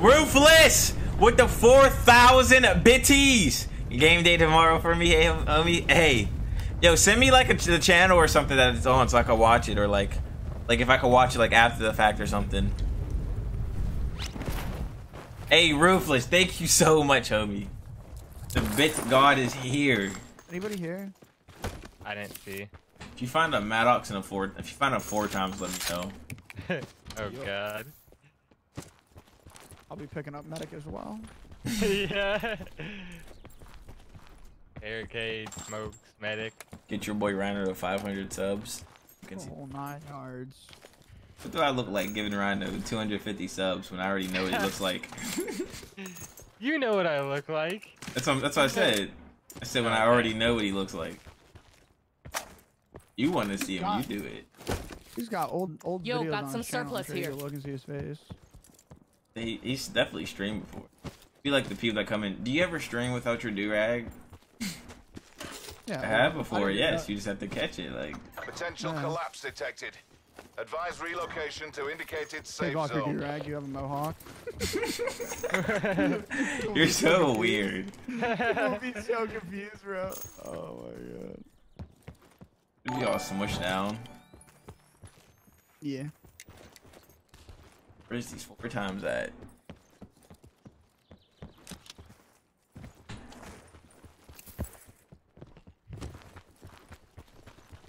Ruthless with the 4,000 bitties. Game day tomorrow for me, hey, homie. Hey, yo, send me like a, the channel or something that it's on so I can watch it, or like, like if I could watch it like after the fact or something. Hey, Ruthless, thank you so much, homie. The bit god is here. Anybody here? I didn't see. If you find a Maddox in a four, if you find a four times, let me know. oh god. I'll be picking up medic as well. yeah. Barricade, smokes, medic. Get your boy Rhino to 500 subs. You can oh, nine yards. What do I look like giving Rhino 250 subs when I already know what he looks like? you know what I look like. That's what, that's what I said. I said when I already know what he looks like. You want to see him, you do it. He's got old old Yo, videos got on some channel. surplus I'm sure here. Look and see his face. He, he's definitely streamed before. Be like the people that come in. Do you ever stream without your do rag? Yeah, I have before. I Yes, you just have to catch it. Like Potential Yeah. collapse detected. Advise relocation to indicated Take safe off your zone. do-rag, you have a mohawk. you're so weird. I'll be so confused, bro. Oh my god. You all smushed down. Yeah. Where's these four times at?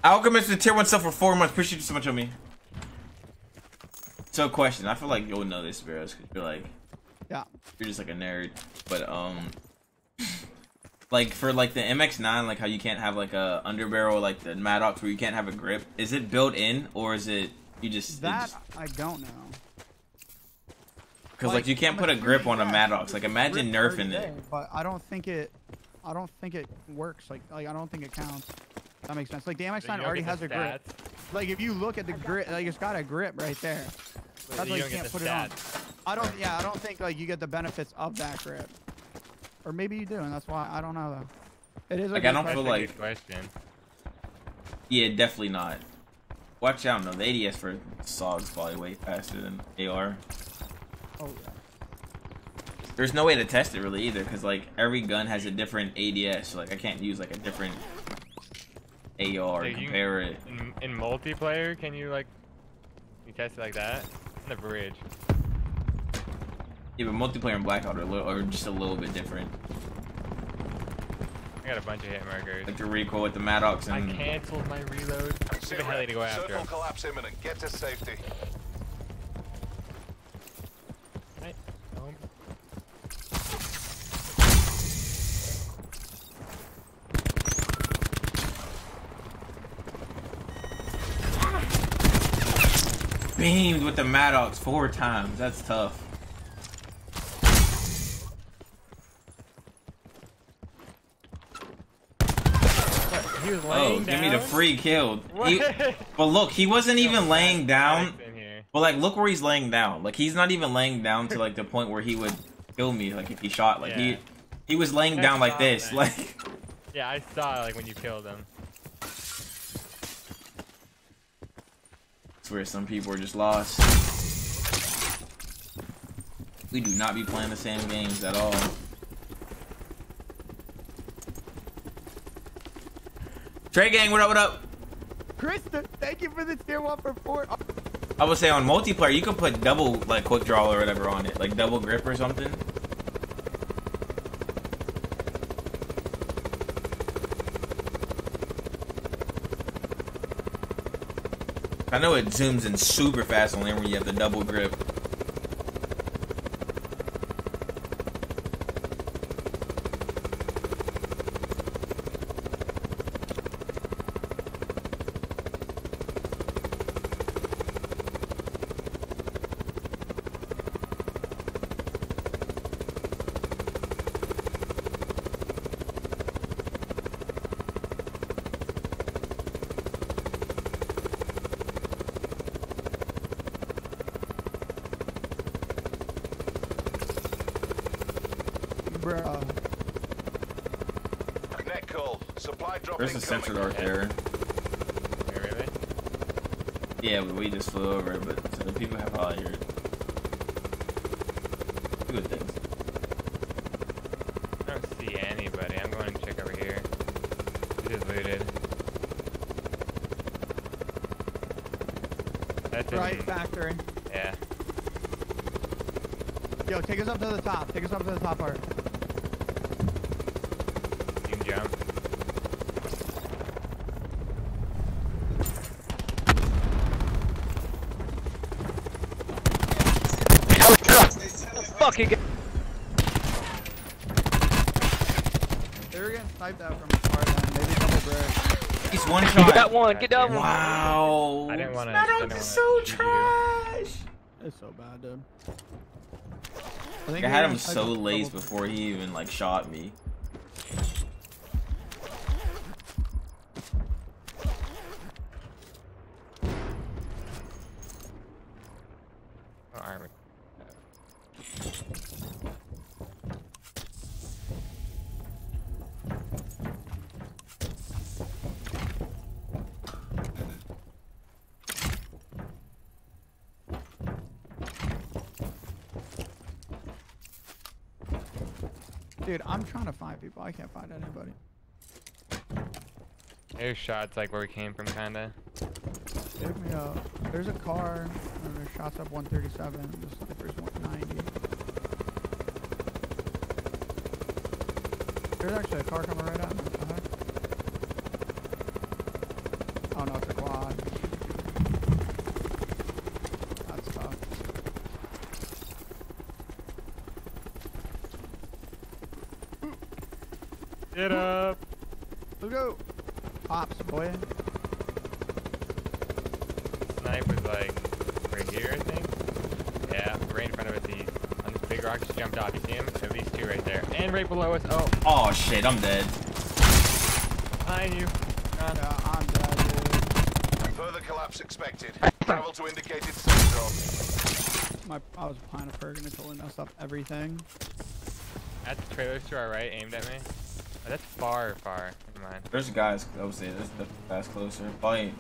Alchemist the tier one stuff for four months. Appreciate you so much on me. So question, I feel like you'll know this, Barrows, because you're like Yeah. you're just like a nerd. But um like for like the MX9, like how you can't have like a underbarrel like the Maddox where you can't have a grip. Is it built in or is it you just That just- I don't know. Because like, you can't put a grip on a Maddox. Like imagine nerfing it. But I don't think it. I don't think it works. Like like I don't think it counts. That makes sense. Like the So you MX9 already has a grip. Like if you look at the grip, like it's got a grip right there. That's why you can't put it on. I don't. Yeah, I don't think like you get the benefits of that grip. Or maybe you do, and that's why I don't know though. It is Like, I don't question. feel a like- question. Yeah, definitely not. Watch out, no. The ADS for Saug is probably way faster than AR. Oh yeah. There's no way to test it really either, because like every gun has a different ADS. So, like I can't use like a different AR and Like, you- compare it. In, in multiplayer, can you like you test it like that? In the bridge. Yeah, but multiplayer and blackout are, a little, are just a little bit different. I got a bunch of hit markers. Like the recoil with the Maddox and. I canceled my reload. Who the hell did go after? Circle collapse imminent. Get to safety. Right. Um, beamed with the Maddox four times. That's tough. Oh, give me the free kill. He- but look, he wasn't even laying down. Alex in here. But like, look where he's laying down. Like, he's not even laying down to like the point where he would kill me. Like, if he shot, like he Yeah. he was laying down like this. Like, Yeah, I saw like when you killed him. Swear some people are just lost. We do not be playing the same games at all. Trey gang, what up? What up? Krista, thank you for the tier one for four. I would say on multiplayer, you could put double like quick draw or whatever on it, like double grip or something. I know it zooms in super fast on there when you have the double grip. Net call. Supply drop There's a incoming. sensor dart there. Wait, really? Yeah, we just flew over it, but so the people have probably heard. Good things. I don't see anybody. I'm going to check over here. This is looted. That's in- factory. Yeah. Yo, take us up to the top. Take us up to the top part. You can jump. Fucking. They were getting sniped out from far then. Maybe double brick. He's one shot. Get that one. Get that one. Wow. I didn't wanna- That I arc didn't is so trash. It's so bad, dude. I, I had him so sniped laced before he even like shot me. Oh, armor. Dude, I'm trying to find people. I can't find anybody. There's shots like where we came from, kinda. Me up. There's a car. And there's shots up 137. The sniper's 190. There's actually a car coming right at me. What the heck? Oh no, it's a quad. That's tough. Get up. Let's go. Pops, boy. Snipe was like right here, I think. Yeah, right in front of us. He's on this big rock. Just jumped off. You see him? At least two right there. And right below us. Oh, Oh shit, I'm dead. behind you. Gone. Yeah, I'm dead, dude. Further collapse expected. Travel to indicated safe zone. My, I was behind a perk and it totally messed up everything. At the trailers to our right, aimed at me. Oh, that's far, far. Mind. There's guys. Say there's the guys closer. Probably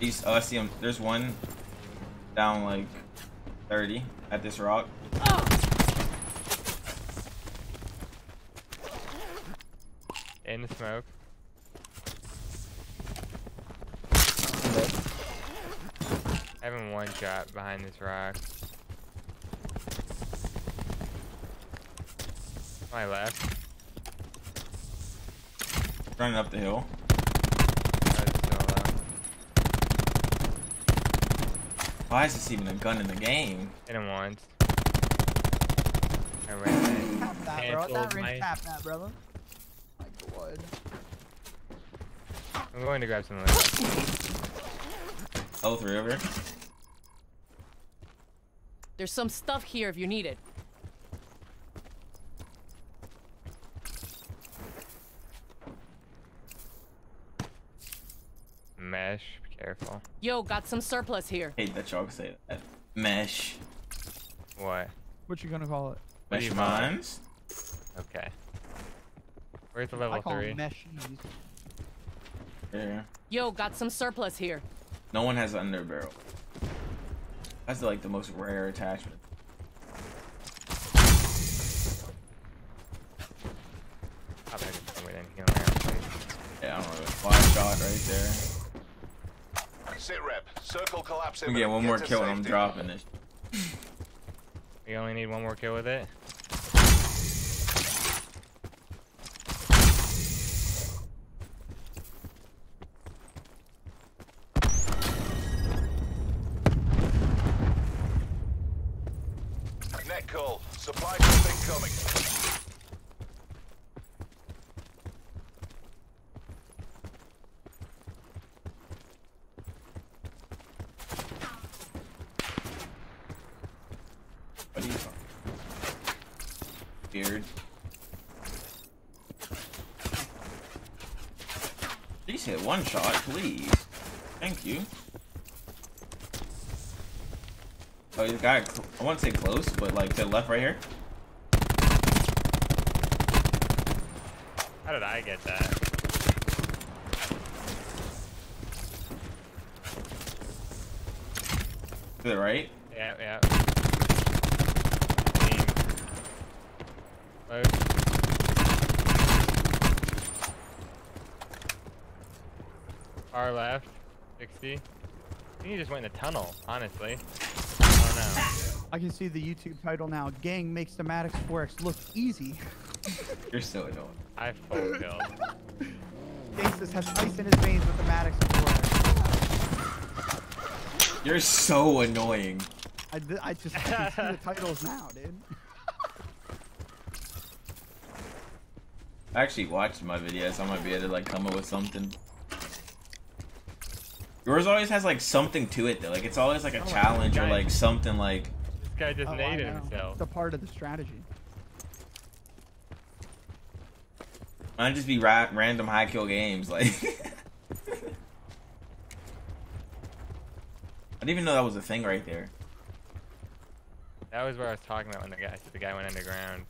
east. Oh, I see him. There's one down like 30 at this rock. In the smoke. Having one shot behind this rock. My left. Running up the hill. It's still low. Why is this even a gun in the game? Hit him once. I ran it. Tap that, bro. That ring my- tap that, brother. My god. I'm going to grab some loot. Oh, three over. There's some stuff here if you need it. Mesh, be careful. Yo, got some surplus here. Hate that y'all say that. Mesh. What? What you gonna call it? Mesh you want? mines. Okay. Where's the I level call three? them meshies. Yeah. Yo, got some surplus here. No one has under barrel. That's like the most rare attachment. I'll bet it's somewhere in here. Yeah, I don't know. Five shot right there. Sit rep. Circle collapse. I'm getting one more kill and I'm dropping this. We only need one more kill with it. Net call. Supply drop incoming. What are you Beard. Please hit one shot, please. Thank you. Oh, you got I want to say close, but like to the left right here. How did I get that? To the right. Yeah, yeah. Close. Far left. 60. I think he just went in the tunnel, honestly. I don't know. I can see the YouTube title now. Gang makes the Maddox 4X look easy. You're so annoying. I full killed. Gangsters has ice in his veins with the Maddox 4X. You're so annoying. I, th- I just I can see the titles now, dude. I actually watched my videos. I might be able to like come up with something. Yours always has like something to it though. Like it's always like a Oh, challenge or like something like. This guy just Oh, I naded himself. It's a part of the strategy. Might just be ra- random high kill games. Like. I didn't even know that was a thing right there. That was what I was talking about when the guy said the guy went underground.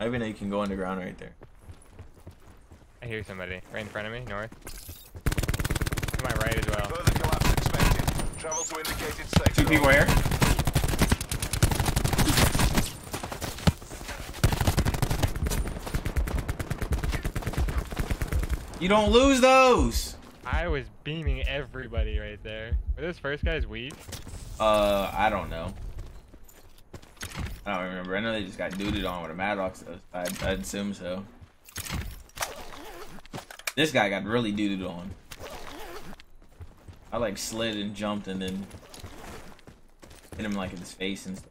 I didn't even know you can go underground right there. I hear somebody right in front of me, north. To my right as well. Further collapse expected. Travel to indicated safe Two zone. people here. You don't lose those. I was beaming everybody right there. Were those first guys weak? Uh, I don't know. I don't remember. I know they just got duded on with a Maddox. I'd, I'd assume so. This guy got really duded on. I like slid and jumped and then hit him like in his face and stuff.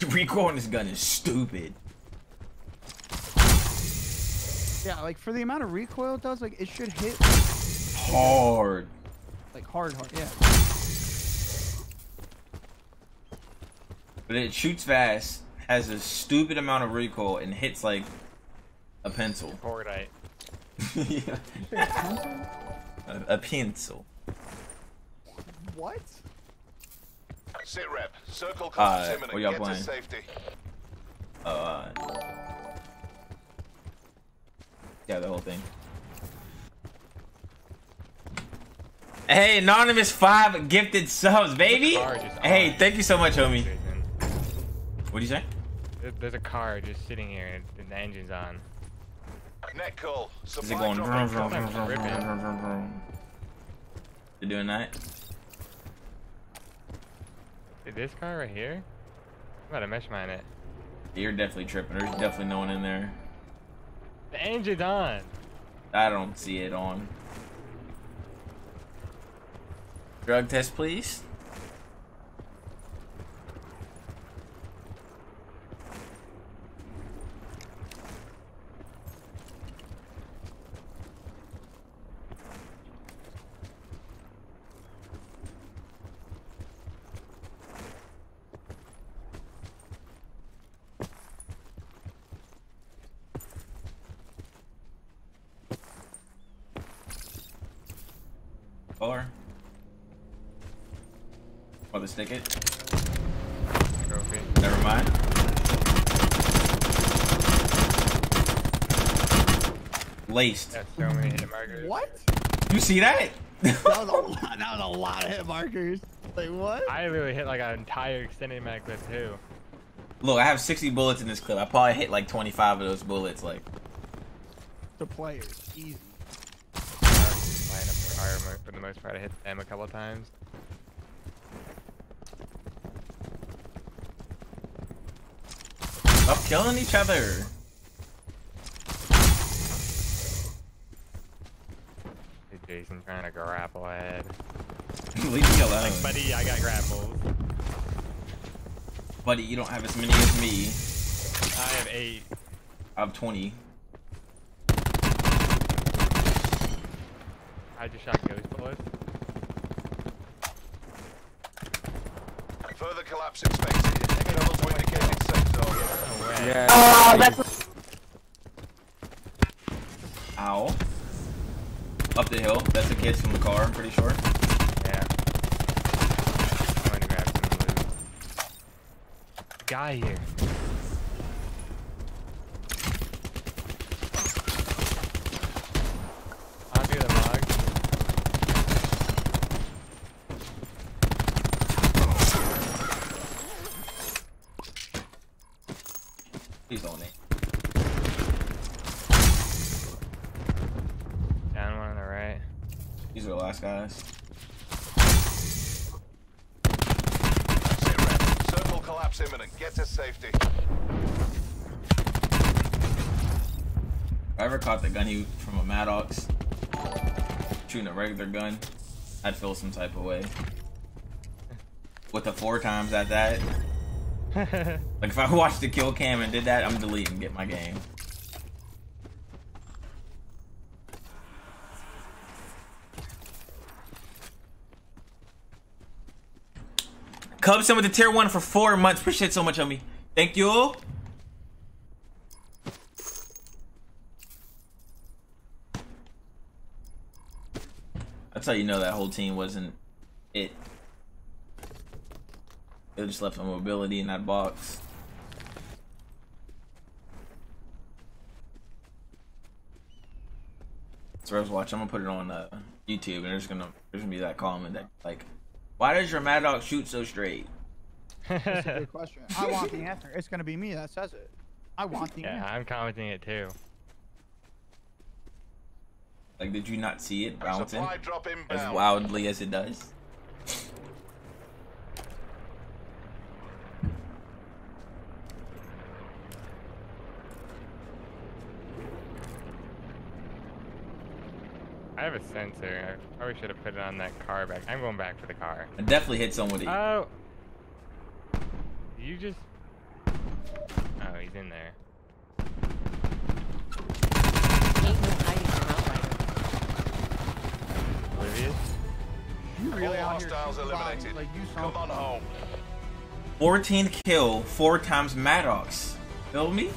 Recoil on this gun is stupid. Yeah, like for the amount of recoil it does, like it should hit Hard. like hard, hard. Yeah. But it shoots fast, has a stupid amount of recoil, and hits like a pencil. Cordite. yeah. a, a pencil. What? Sit rep. Circle Uh, collapse what y'all playing? to safety. Uh, yeah, the whole thing. Hey, anonymous five gifted subs, baby. Hey, thank you so much, homie. Jason. What do you say? There's a car just sitting here and and the engine's on. Net call. Is it going? drop Vroom, vroom, vroom, vroom, vroom, vroom, vroom, vroom. You doing that? Is this car right here? I'm about to mesh mine it. You're definitely tripping. There's definitely no one in there. The engine's on. I don't see it on. Drug test, please. Or. Or the stick it. Trophy. Never mind. Laced. Got so many hit markers. What? You see that? That was a lot. That was a lot of hit markers. Like what? I literally hit like an entire extended mag clip too. Look, I have 60 bullets in this clip. I probably hit like 25 of those bullets. Like, The players, easy. I was line up for armor for the most part. I hit them a couple times. Killing each other. Hey, Jason trying to grapple ahead. Leave me alone. Like, buddy, I got grapples. Buddy, you don't have as many as me. I have eight. I have 20. I just shot ghost bullets. Further collapse expected. Travel to indicated safe zone. No way. Yeah. Ow. Up the hill. That's the kids from the car, I'm pretty sure. Yeah. I'm going to grab some loot. Guy here. Please don't name. Down one on the right. These are the last guys. Sit rep. Circle collapse imminent. Get to safety. If I ever caught the gun he from a Maddox shooting a regular gun, I'd feel some type of way. With the four times at that, like if I watched the kill cam and did that, I'm deleting get my game. Cubs in with the tier one for four months. Appreciate so much, homie. Thank you. That's how you know that whole team wasn't it. They just left the mobility in that box. So I was watching. I'm gonna put it on uh, YouTube, and there's gonna there's gonna be that comment that like, why does your Mad Dog shoot so straight? That's a good question. I want the answer. It's gonna be me that says it. I want the yeah, answer. I'm commenting it too. Like, did you not see it bouncing as wildly as it does? Have a sensor. I probably should have put it on that car back. I'm going back for the car. I definitely hit someone with it. Oh. You just. Oh, he's in there. Ain't no hiding from Outrider. Oblivious? You really All out here hostiles shooting eliminated. like you Come on home. 14th kill, four times Maddox. Feel me?